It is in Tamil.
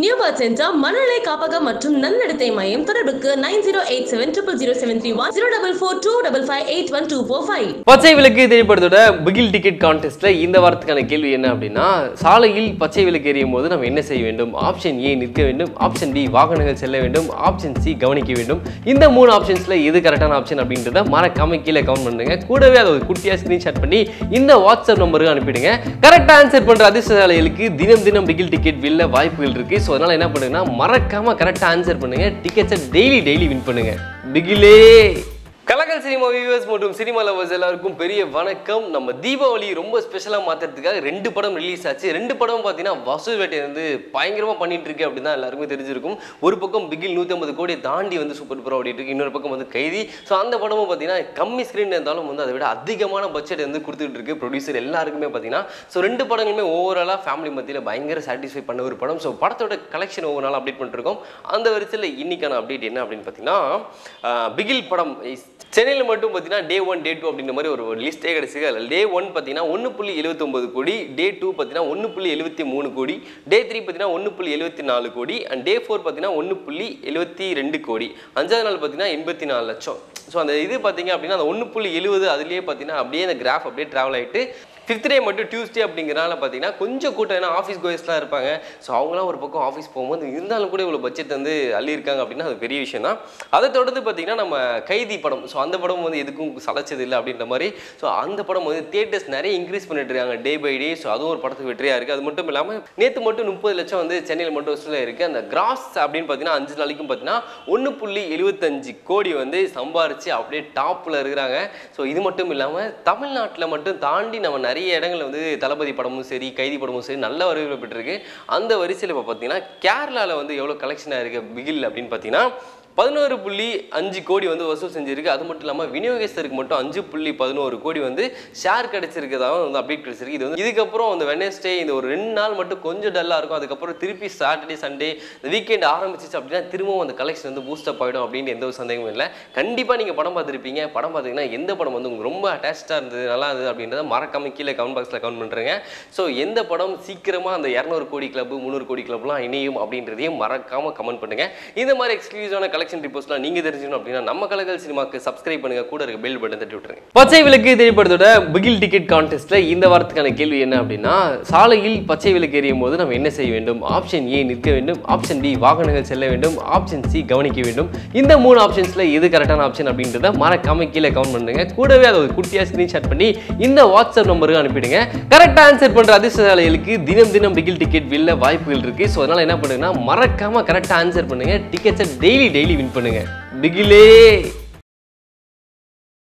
நியூ பர்த் சென்டர் மனநிலை காப்பகம் மற்றும் நன்னடத்தை மையம் தொடர்புக்கு nine zero eight seven triple zero seven three one zero double four two double five eight one two four five பச்சை விளக்கு திரைப்படத்தோட பிகில் டிக்கெட் கான்டெஸ்ட்ல இந்த வாரத்துக்கான கேள்வி என்ன அப்படின்னா சாலையில் பச்சை விளக்கு எரியும் போது நம்ம என்ன செய்ய வேண்டும்? ஆப்ஷன் ஏ நிற்க வேண்டும் ஆப்ஷன் பி வாகனங்கள் செல்ல வேண்டும் ஆப்ஷன் சி கவனிக்க வேண்டும். இந்த மூணு ஆப்ஷன்ஸ்ல எது கரெக்டான ஆப்ஷன் அப்படின்றத மறக்காம கீழே கவுண்ட் பண்ணுங்க. கூடவே அதை ஒரு குட்டியா ஸ்கிரீன்ஷாட் பண்ணி இந்த வாட்ஸ்அப் நம்பருக்கு அனுப்பிடுங்க. கரெக்டா ஆன்சர் பண்ற அதிர்ஷ்டசாலிகளுக்கு தினம் தினம் பிகில் டிக்கெட் வில்ல வாய்ப்புகள் இருக்கு. ஸோ அதனால என்ன பண்ணுங்கன்னா மறக்காம கரெக்டா ஆன்சர் பண்ணுங்க. டிக்கெட்ஸை டெய்லி டெய்லி வின் பண்ணுங்க. பிகிலே! கலக்கல் சினிமா வியூவர்ஸ் மற்றும் சினிமா லவர்ஸ் எல்லாருக்கும் பெரிய வணக்கம். நம்ம தீபாவளி ரொம்ப ஸ்பெஷலாக மாற்றுறதுக்காக ரெண்டு படம் ரிலீஸ் ஆச்சு. ரெண்டு படம் பார்த்தீங்கன்னா வசூல் வேட்டை வந்து பயங்கரமாக பண்ணிட்டு இருக்கு அப்படின்னு தான் எல்லாருக்குமே தெரிஞ்சிருக்கும். ஒரு பக்கம் பிகில் நூற்றி ஐம்பது கோடி தாண்டி வந்து சூப்பர் டூப்பராக ஓடிட்டு இருக்கு. இன்னொரு பக்கம் வந்து கைதி. ஸோ அந்த படமும் பார்த்தீங்கன்னா கம்மி ஸ்க்ரீன் இருந்தாலும் வந்து அதை விட அதிகமான பட்ஜெட் வந்து கொடுத்துட்டு இருக்கு ப்ரொடியூசர் எல்லாருக்குமே பார்த்தீங்கன்னா ஸோ ரெண்டு படங்களுமே ஓவராலாக ஃபேமிலி மத்தியில் பயங்கர சாட்டிஸ்ஃபை பண்ண ஒரு படம். ஸோ படத்தோட கலெக்ஷன் ஒவ்வொரு நாள் அப்டேட் பண்ணிருக்கோம் அந்த வரிசையில் இன்னைக்கான அப்டேட் என்ன அப்படின்னு பார்த்தீங்கன்னா பிகில் படம் சென்னையில் மட்டும் பார்த்தீங்கன்னா டே ஒன் டே டூ அப்படின்ற மாதிரி ஒரு லிஸ்ட்டே கிடச்சிருக்கு. அதில் டே ஒன் பார்த்தீங்கன்னா ஒன்று புள்ளி எழுபத்தொம்பது கோடி டே டூ பார்த்தீங்கன்னா ஒன்று புள்ளி எழுபத்தி மூணு கோடி டே த்ரீ பார்த்தீங்கன்னா ஒன்று புள்ளி எழுபத்தி நாலு கோடி அண்ட் டே ஃபோர் பார்த்தீங்கன்னா ஒன்று புள்ளி எழுபத்தி ரெண்டு கோடி. அஞ்சாவது நாள் பார்த்தீங்கன்னா எண்பத்தி நாலு லட்சம். ஸோ அந்த இது பார்த்தீங்க அப்படின்னா அந்த ஒன்று புள்ளி எழுபது அதுலேயே பார்த்தீங்கன்னா அப்படியே அந்த கிராஃப் அப்படியே ட்ராவல் ஆகிட்டு ஃபிஃப்த் டே மட்டும் டியூஸ்டே அப்படிங்கிறனால பார்த்தீங்கன்னா கொஞ்சம் கூட்டம் ஏன்னா ஆஃபீஸ் கோயர்ஸ்லாம் இருப்பாங்க. ஸோ அவங்களாம் ஒரு பக்கம் ஆஃபீஸ் போகும்போது இருந்தாலும் கூட இவ்வளோ பட்ஜெட் வந்து அள்ளியிருக்காங்க அப்படின்னா அது பெரிய விஷயம் தான். அதை தொடர்ந்து பார்த்தீங்கன்னா நம்ம கைதி படம் ஸோ அந்த படம் வந்து எதுக்கும் சளைச்சது இல்லை அப்படின்ற மாதிரி. ஸோ அந்த படம் வந்து தியேட்டர்ஸ் நிறைய இன்க்ரீஸ் பண்ணிட்டு இருக்காங்க டே பை டே ஸோ அதுவும் ஒரு படத்துக்கு வெற்றியாக இருக்குது அது மட்டும் இல்லாமல் நேற்று மட்டும் முப்பது லட்சம் வந்து சென்னையில் மட்டும் வருஷத்தில் இருக்குது அந்த கிராஸ் அப்படின்னு பார்த்தீங்கன்னா அஞ்சு நாளைக்கும் பார்த்தீங்கன்னா ஒன்று புள்ளி எழுபத்தஞ்சு கோடி வந்து சம்பாரித்து அப்படியே டாப்பில் இருக்கிறாங்க. ஸோ இது மட்டும் இல்லாமல் தமிழ்நாட்டில் மட்டும் தாண்டி நம்ம நிறைய இடங்களில் வந்து தளபதி படமும் சரி கைதி படமும் சரி நல்ல வரவேற்பு பெற்றிருக்கு. அந்த வரிசையில் இப்போ பார்த்தீங்கன்னா கேரளாவில் வந்து எவ்வளோ கலெக்ஷனாக இருக்குது பிகில் அப்படின்னு பார்த்தீங்கன்னா பதினோரு புள்ளி அஞ்சு கோடி வந்து வசூல் செஞ்சிருக்கு. அது மட்டும் இல்லாமல் விநியோகஸ்தருக்கு மட்டும் அஞ்சு புள்ளி பதினோரு கோடி வந்து ஷேர் கிடைச்சிருக்கதாக வந்து அப்டேட் கிடைச்சிருக்கு. இது வந்து இதுக்கப்புறம் அந்த வெனஸ்டே இந்த ஒரு ரெண்டு நாள் மட்டும் கொஞ்சம் டல்லாக இருக்கும். அதுக்கப்புறம் திருப்பி சாட்டர்டே சண்டே இந்த வீக்கெண்ட் ஆரம்பிச்சிச்சு அப்படின்னா திரும்பவும் அந்த கலெக்ஷன் வந்து பூஸ்டப் ஆகிடும் அப்படின்னு எந்த ஒரு சந்தேகமும் இல்லை. கண்டிப்பாக நீங்கள் படம் பார்த்துருப்பீங்க. படம் பார்த்தீங்கன்னா எந்த படம் வந்து உங்களுக்கு ரொம்ப அட்டாச்சாக இருந்தது நல்லா இருந்தது அப்படின்றத மறக்காம கீழே கமெண்ட் பாக்ஸில் கமெண்ட் பண்ணுறேங்க ஸோ எந்த படம் சீக்கிரமாக அந்த இரநூறு கோடி கிளப் முந்நூறு கோடி கிளப்லாம் இணையும் அப்படின்றதையும் மறக்காம கமெண்ட் பண்ணுங்க. இந்த மாதிரி எக்ஸ்க்ளூசிவான கலெக்ஷன் ரிப்போர்ட்ஸ்லாம் நீங்கள் தெரிஞ்சுக்கணும் அப்படின்னா நம்ம கலகல் சினிமாக்கு சப்ஸ்கிரைப் பண்ணுங்க. கூட இருக்க பெல் பட்டன் தட்டி விட்டுருங்க. பச்சை விளக்கு திரைப்படத்தோட பிகில் டிக்கெட் கான்டெஸ்ட்ல இந்த வாரத்துக்கான கேள்வி என்ன அப்படின்னா சாலையில் பச்சை விளக்கு எரியும் போது நம்ம என்ன செய்ய வேண்டும்? ஆப்ஷன் ஏ நிற்க வேண்டும். ஆப்ஷன் பி வாகனங்கள் செல்ல வேண்டும். ஆப்ஷன் சி கவனிக்க வேண்டும். இந்த மூணு ஆப்ஷன்ஸ்ல எது கரெக்டான ஆப்ஷன் அப்படின்றத மறக்காம கீழே கவுண்ட் பண்ணுங்க. கூடவே அதை ஒரு குட்டியா ஸ்கிரீன்ஷாட் பண்ணி இந்த வாட்ஸ்அப் நம்பருக்கு அனுப்பிடுங்க. கரெக்டாக ஆன்சர் பண்ற அதிர்ஷ்டசாலிகளுக்கு தினம் தினம் பிகில் டிக்கெட் வில்ல வாய்ப்புகள் இருக்கு. ஸோ அதனால என்ன பண்ணுங்கன்னா மறக்காம கரெக்டாக ஆன்சர் பண்ணுங்க. டிக்கெட்ஸை டெய்லி டெய்லி வின் பண்ணுங்க. பிகிலே.